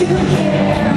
you care.